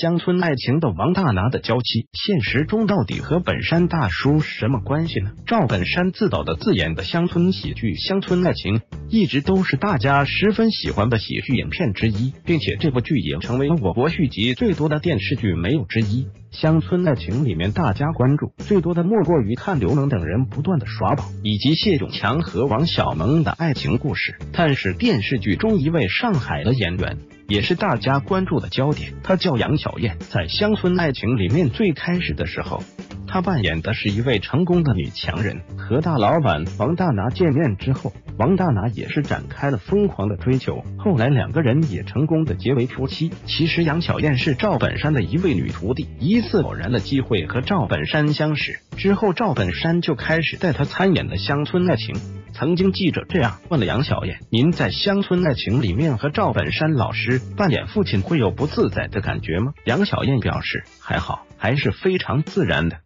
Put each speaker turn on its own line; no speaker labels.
乡村爱情的王大拿的娇妻，现实中到底和本山大叔什么关系呢？赵本山自导的自演的乡村喜剧《乡村爱情》一直都是大家十分喜欢的喜剧影片之一，并且这部剧也成为我国续集最多的电视剧没有之一。乡村爱情里面，大家关注最多的莫过于看刘能等人不断的耍宝，以及谢永强和王小蒙的爱情故事。但是电视剧中一位上海的演员也是大家关注的焦点，他叫杨小燕。在乡村爱情里面，最开始的时候。她扮演的是一位成功的女强人，和大老板王大拿见面之后，王大拿也是展开了疯狂的追求，后来两个人也成功的结为夫妻。其实杨小燕是赵本山的一位女徒弟，一次偶然的机会和赵本山相识之后，赵本山就开始带她参演的乡村爱情。曾经记者这样问了杨小燕：“您在乡村爱情里面和赵本山老师扮演父亲，会有不自在的感觉吗？”杨小燕表示：“还好，还是非常自然的。”